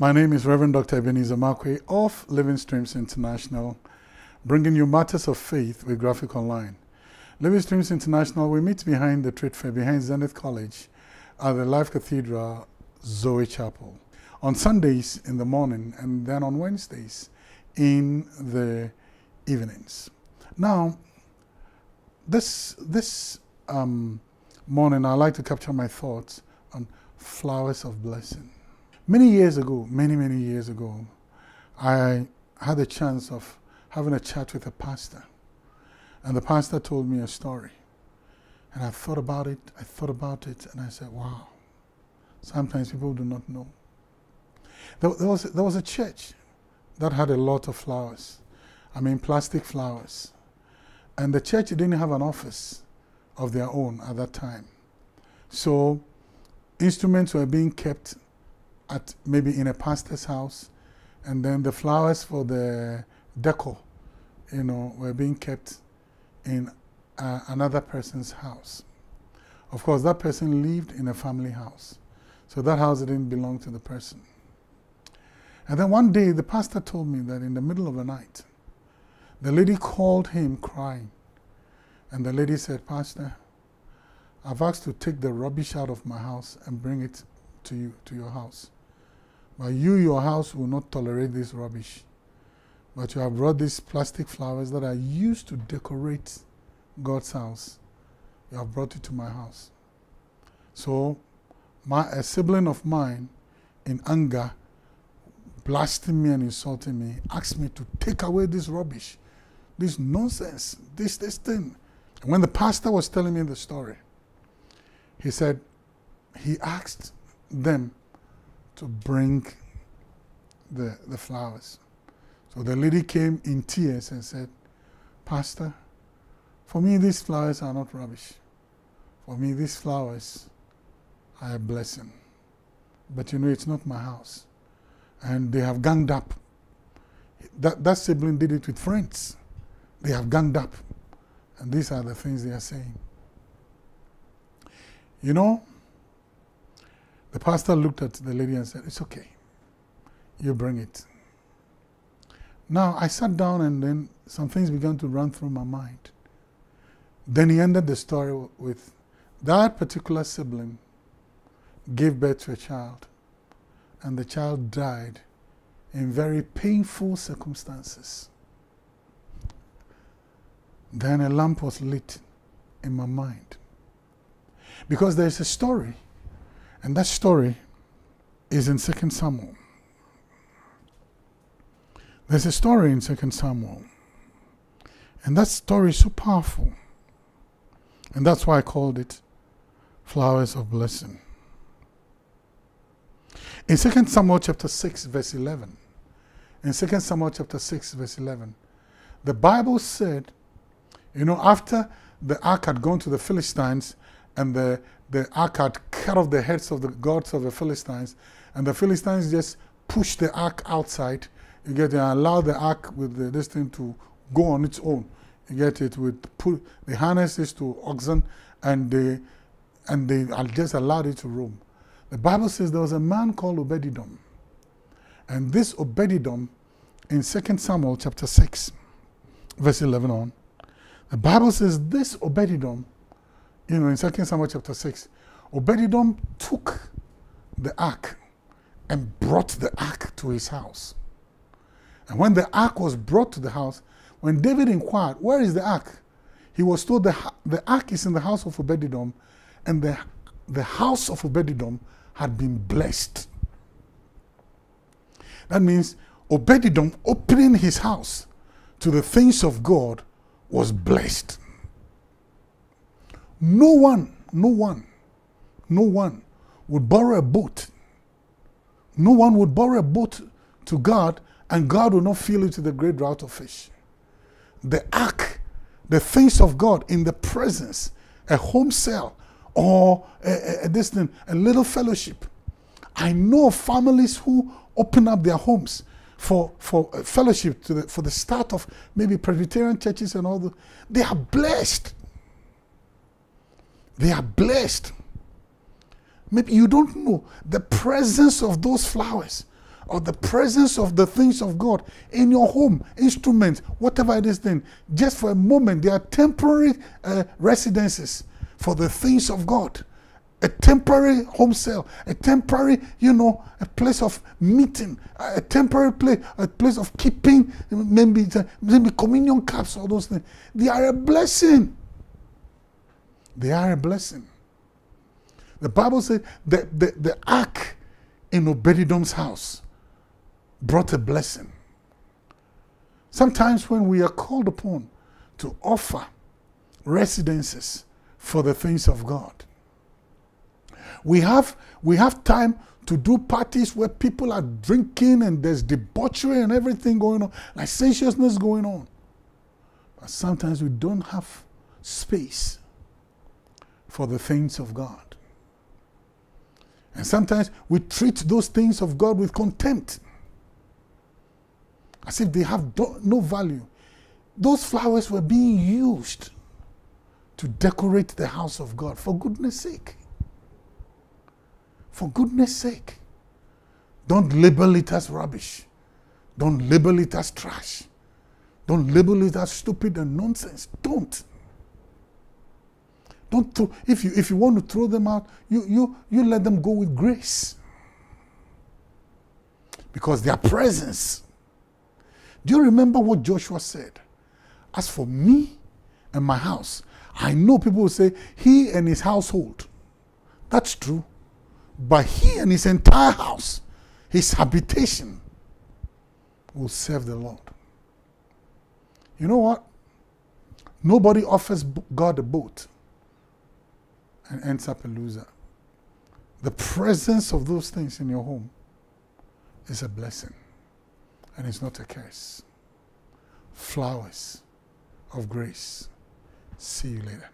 My name is Reverend Dr. Ebenezer Markwei of Living Streams International, bringing you matters of faith with Graphic Online. Living Streams International, we meet behind the trade fair, behind Zenith College at the Life Cathedral Zoe Chapel. On Sundays in the morning and then on Wednesdays in the evenings. Now, this, this um, morning, I'd like to capture my thoughts on flowers of blessing. Many years ago, many, many years ago, I had the chance of having a chat with a pastor. And the pastor told me a story. And I thought about it, I thought about it, and I said, wow, sometimes people do not know. There, there, was, there was a church that had a lot of flowers. I mean, plastic flowers. And the church didn't have an office of their own at that time. So instruments were being kept at maybe in a pastor's house, and then the flowers for the decor, you know, were being kept in uh, another person's house. Of course, that person lived in a family house, so that house didn't belong to the person. And then one day, the pastor told me that in the middle of the night, the lady called him crying. And the lady said, Pastor, I've asked to take the rubbish out of my house and bring it to you, to your house. But you, your house, will not tolerate this rubbish. But you have brought these plastic flowers that are used to decorate God's house. You have brought it to my house. So, my, a sibling of mine, in anger, blasting me and insulting me, asked me to take away this rubbish, this nonsense, this, this thing. And when the pastor was telling me the story, he said, he asked them to bring the, the flowers. So the lady came in tears and said, Pastor, for me, these flowers are not rubbish. For me, these flowers are a blessing. But you know, it's not my house. And they have ganged up. That, that sibling did it with friends. They have ganged up. And these are the things they are saying. You know, the pastor looked at the lady and said, It's okay. You bring it. Now, I sat down and then some things began to run through my mind. Then he ended the story with that particular sibling gave birth to a child, and the child died in very painful circumstances. Then a lamp was lit in my mind. Because there's a story and that story is in 2 Samuel. There's a story in 2 Samuel. And that story is so powerful. And that's why I called it Flowers of Blessing. In 2 Samuel chapter 6, verse 11, in 2 Samuel chapter 6, verse 11, the Bible said, you know, after the ark had gone to the Philistines and the, the ark had cut off the heads of the gods of the Philistines, and the Philistines just pushed the ark outside. You get and allow the ark with the, this thing to go on its own. You get it with put the harnesses to oxen, and they and they just allowed it to roam. The Bible says there was a man called Obededom, and this Obededom, in 2 Samuel chapter 6, verse 11 on, the Bible says this Obededom you know, in 2 Samuel chapter 6, Obededom took the ark and brought the ark to his house. And when the ark was brought to the house, when David inquired, Where is the ark? He was told the, the ark is in the house of Obededom, and the, the house of Obededom had been blessed. That means Obededom opening his house to the things of God was blessed. No one, no one, no one would borrow a boat. No one would borrow a boat to God and God will not fill it with a great drought of fish. The ark, the things of God in the presence, a home cell or a, a, a, little fellowship. I know families who open up their homes for, for fellowship the, for the start of maybe Presbyterian churches and all the, they are blessed. They are blessed. Maybe you don't know the presence of those flowers or the presence of the things of God in your home, instruments, whatever it is, then just for a moment, they are temporary uh, residences for the things of God. A temporary home cell, a temporary, you know, a place of meeting, a temporary place, a place of keeping, maybe, maybe communion cups, all those things. They are a blessing. They are a blessing. The Bible says that the, the ark in Obed-Edom's house brought a blessing. Sometimes when we are called upon to offer residences for the things of God, we have, we have time to do parties where people are drinking and there's debauchery and everything going on, licentiousness going on. But sometimes we don't have space for the things of God. And sometimes we treat those things of God with contempt, as if they have no value. Those flowers were being used to decorate the house of God, for goodness sake. For goodness sake. Don't label it as rubbish. Don't label it as trash. Don't label it as stupid and nonsense. Don't. Don't throw, if you if you want to throw them out, you you you let them go with grace. Because their presence. Do you remember what Joshua said? As for me and my house, I know people will say he and his household. That's true. But he and his entire house, his habitation, will serve the Lord. You know what? Nobody offers God a boat and ends up a loser. The presence of those things in your home is a blessing and it's not a curse. Flowers of grace. See you later.